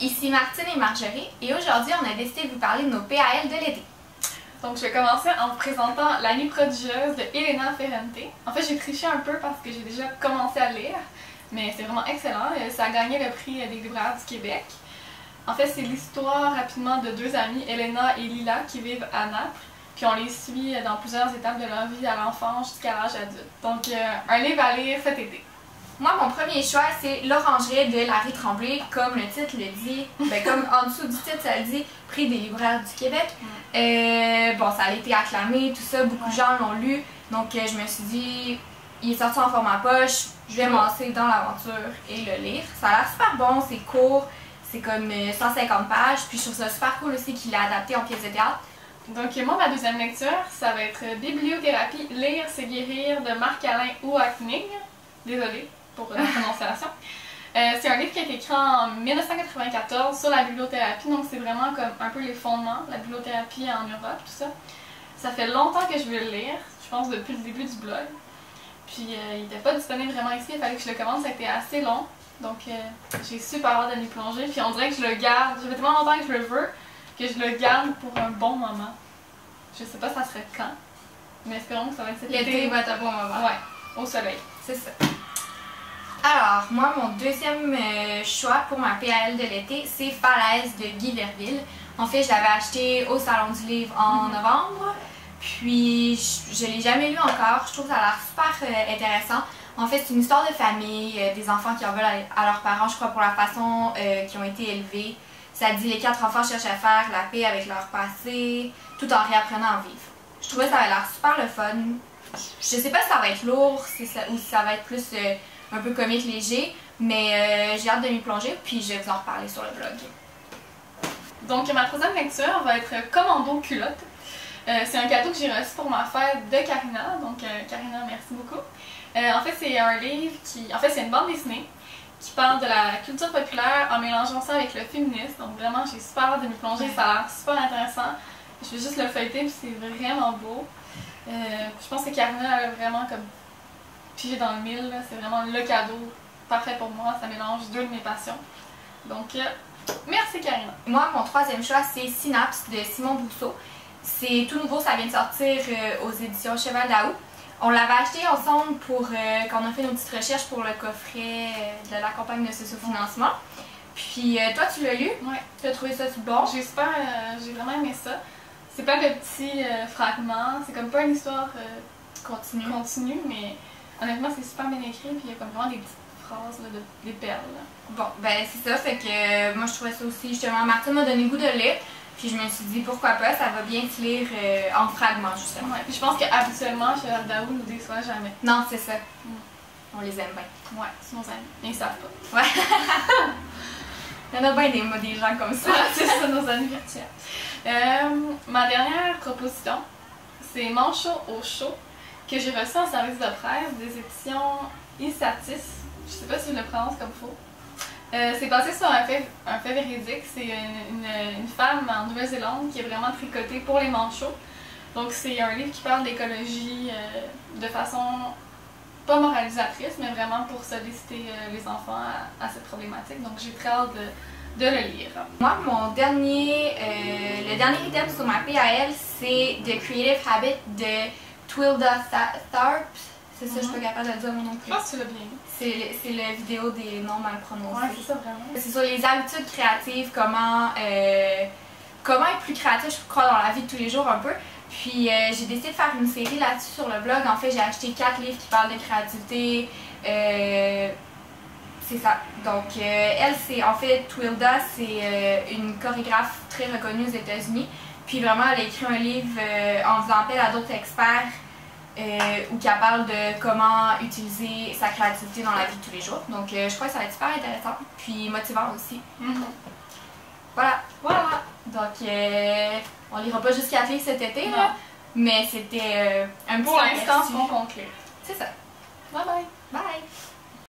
ici Martine et Marjorie et aujourd'hui on a décidé de vous parler de nos PAL de l'été. Donc je vais commencer en vous présentant La nuit prodigieuse de Elena Ferrante. En fait j'ai triché un peu parce que j'ai déjà commencé à lire, mais c'est vraiment excellent. Euh, ça a gagné le prix des libraires du Québec. En fait c'est l'histoire rapidement de deux amies, Elena et Lila, qui vivent à Naples. Puis on les suit dans plusieurs étapes de leur vie à l'enfance jusqu'à l'âge adulte. Donc euh, un livre à lire cet été. Moi, mon premier choix, c'est L'Orangerie de Larry Tremblay, comme le titre le dit. Ben, comme en dessous du titre, ça le dit, prix des libraires du Québec. Euh, bon, ça a été acclamé, tout ça, beaucoup de gens l'ont lu. Donc, euh, je me suis dit, il est sorti en format poche, je vais me lancer dans l'aventure et le lire. Ça a l'air super bon, c'est court, c'est comme 150 euh, pages. Puis, je trouve ça super cool aussi qu'il l'a adapté en pièce de théâtre. Donc, moi, ma deuxième lecture, ça va être Bibliothérapie, Lire, c'est guérir de Marc-Alain Ouaknig. Désolée pour la prononciation. Euh, c'est un livre qui a été écrit en 1994 sur la bibliothérapie, donc c'est vraiment comme un peu les fondements, la bibliothérapie en Europe, tout ça. Ça fait longtemps que je veux le lire, je pense depuis le début du blog. Puis euh, il n'était pas disponible vraiment ici, il fallait que je le commande, ça a été assez long. Donc euh, j'ai super hâte de m'y plonger, puis on dirait que je le garde, ça fait tellement longtemps que je le veux, que je le garde pour un bon moment. Je sais pas ça serait quand, mais espérons que ça va être cet été. L'été va être un bon moment. Ouais, au soleil. C'est ça. Alors, moi, mon deuxième euh, choix pour ma PAL de l'été, c'est Falaise de Guy Verville. En fait, je l'avais acheté au Salon du Livre en mhm. novembre. Puis, je ne l'ai jamais lu encore. Je trouve que ça a l'air super euh, intéressant. En fait, c'est une histoire de famille, euh, des enfants qui en veulent à, leurs parents, je crois, pour la façon qui ont été élevés. Ça dit les quatre enfants cherchent à faire la paix avec leur passé, tout en réapprenant à vivre. Je trouvais que ça avait l'air super le fun. Je sais pas si ça va être lourd ou si ça va être plus un peu comique léger, mais euh, j'ai hâte de m'y plonger, puis je vais vous en reparler sur le blog. Donc ma troisième lecture va être Commando culotte. Euh, c'est un cadeau que j'ai reçu pour ma fête de Karina, donc euh, Karina, merci beaucoup. en fait, c'est un livre qui. En fait, c'est une bande dessinée qui parle de la culture populaire en mélangeant ça avec le féminisme. Donc vraiment, j'ai super hâte de m'y plonger, ça a l'air super intéressant. Je vais juste le feuilleter, puis c'est vraiment beau. je pense que Karina a vraiment comme j'ai dans le mille. C'est vraiment le cadeau parfait pour moi. Ça mélange deux de mes passions. Donc, euh, merci Karina. Moi, mon troisième choix, c'est Synapse de Simon Bousseau. C'est tout nouveau, ça vient de sortir euh, aux éditions Cheval d'Aou. On l'avait acheté ensemble pour euh, quand on a fait nos petites recherches pour le coffret de la campagne de socio-financement. Puis toi, tu l'as lu? Oui. Tu as trouvé ça tout bon? J'ai super, j'ai vraiment aimé ça. C'est pas de petits fragments, c'est comme pas une histoire continue. continue, mais Honnêtement, c'est super bien écrit, puis il y a comme vraiment des petites phrases, là, de, des perles. Bon, ben c'est ça, fait que euh, moi je trouvais ça aussi, justement, Martin m'a donné goût de lire, puis je me suis dit pourquoi pas, ça va bien se lire euh, en fragments, justement. Ouais, puis je pense qu'habituellement, Cheval Daou nous déçoit jamais. Non, c'est ça. Mm. On les aime bien. Ouais, c'est nos amis. Ils savent pas. Ouais. Il y en a bien des, des gens comme ça. c'est ça, nos amis virtuels. Euh, ma dernière proposition, c'est Manchot au chaud que j'ai reçu en service de presse des éditions Isatis. Je sais pas si je le prononce comme faux. Euh, c'est basé sur un fait, un fait véridique. C'est une, femme en Nouvelle-Zélande qui est vraiment tricotée pour les manchots. Donc c'est un livre qui parle d'écologie euh, de façon pas moralisatrice, mais vraiment pour solliciter euh, les enfants à, cette problématique. Donc j'ai très hâte de, de, le lire. Moi, mon dernier, le dernier item sur ma PAL, c'est The Creative Habit de Twilda Tharp. C'est ça, je suis pas mhm. capable de dire mon nom plus. Je pense que tu l'as bien. C'est la vidéo des noms mal prononcés. Ouais, c'est ça vraiment. C'est sur les habitudes créatives, comment, euh, comment être plus créatif, je crois, dans la vie de tous les jours un peu. Puis euh, j'ai décidé de faire une série là-dessus sur le blog. En fait, j'ai acheté quatre livres qui parlent de créativité. Euh, c'est ça. Donc, elle, c'est en fait, Twilda, c'est une chorégraphe très reconnue aux États-Unis. Puis vraiment, elle a écrit un livre en faisant appel à d'autres experts euh, ou qui parle de comment utiliser sa créativité dans la vie de tous les jours. Donc euh, je crois que ça va être super intéressant, puis motivant aussi. Mm-hmm. Voilà. Voilà. Donc euh, on lira pas jusqu'à la cet été, là, mais c'était un petit Pour l'instant, pour conclure. C'est ça. Bye bye.